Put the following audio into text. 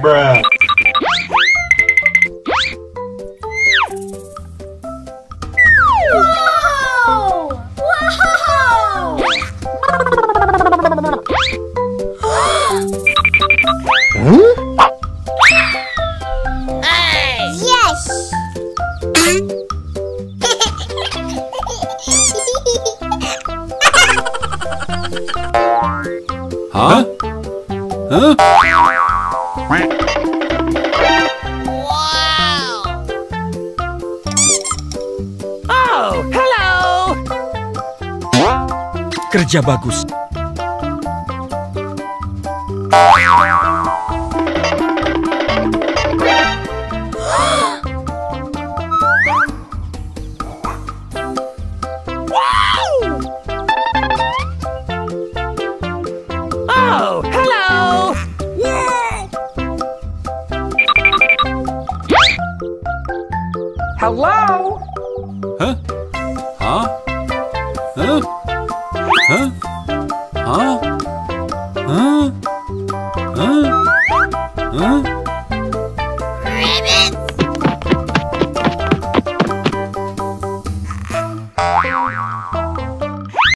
Bruh. Whoa! Whoa! Yes! Huh? Huh? Oh, hello! Kerja bagus. Oh, hello! Hello? Huh? Huh? Huh? Huh? Huh? Huh? Huh? Huh? Rabbits! Huh?